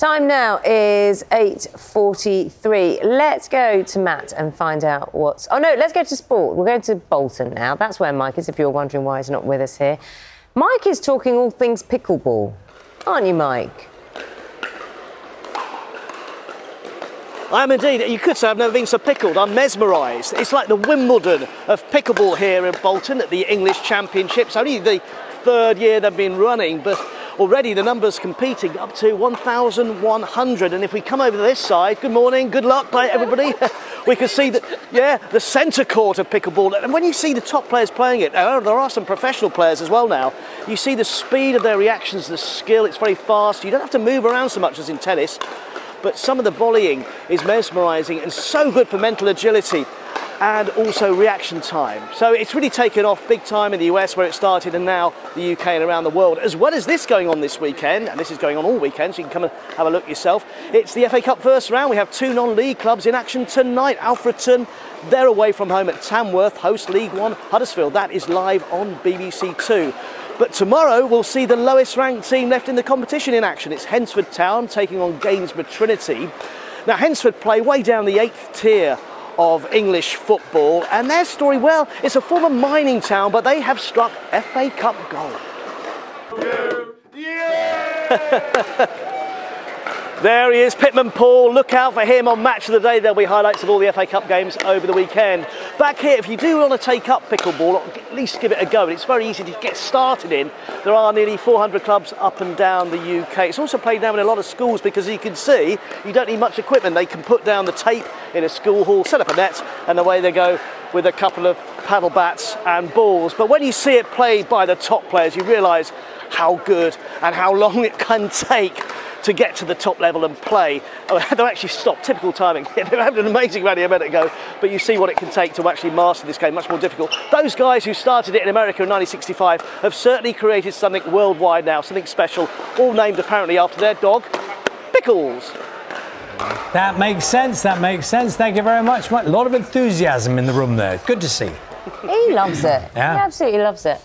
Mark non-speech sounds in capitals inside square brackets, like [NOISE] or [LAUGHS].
Time now is 8.43. Let's go to Matt and find out what's... Oh, no, let's go to sport. We're going to Bolton now. That's where Mike is, if you're wondering why he's not with us here. Mike is talking all things pickleball. Aren't you, Mike? I am indeed. You could say I've never been so pickled. I'm mesmerised. It's like the Wimbledon of pickleball here in Bolton at the English Championships. Only the third year they've been running, but already the numbers competing up to 1,100. And if we come over to this side, good morning, good luck, everybody. [LAUGHS] we can see that, yeah, the centre court of pickleball. And when you see the top players playing it, oh, there are some professional players as well now. You see the speed of their reactions, the skill, it's very fast. You don't have to move around so much as in tennis. But some of the volleying is mesmerising and so good for mental agility and also reaction time. So it's really taken off big time in the US where it started and now the UK and around the world, as well as this going on this weekend, and this is going on all weekend, so you can come and have a look yourself. It's the FA Cup first round. We have two non-league clubs in action tonight. Alfreton, they're away from home at Tamworth, host League One Huddersfield. That is live on BBC Two. But tomorrow we'll see the lowest ranked team left in the competition in action. It's Hednesford Town taking on Gainsborough Trinity. Now Hednesford play way down the eighth tier of English football. And their story, well, it's a former mining town, but they have struck FA Cup gold. [LAUGHS] Yeah! There he is, Pitman Paul. Look out for him on Match of the Day. There'll be highlights of all the FA Cup games over the weekend. Back here, if you do want to take up pickleball, at least give it a go. It's very easy to get started in. There are nearly 400 clubs up and down the UK. It's also played now in a lot of schools because you can see you don't need much equipment. They can put down the tape in a school hall, set up a net, and away they go with a couple of paddle bats and balls. But when you see it played by the top players, you realise how good and how long [LAUGHS] it can take to get to the top level and play. Oh, [LAUGHS] they're actually stopped, typical timing. [LAUGHS] They're having an amazing rally a minute ago, but you see what it can take to actually master this game, much more difficult. Those guys who started it in America in 1965 have certainly created something worldwide now, something special, all named apparently after their dog, Pickles. That makes sense, that makes sense. Thank you very much. A lot of enthusiasm in the room there. Good to see. He loves it. Yeah. He absolutely loves it.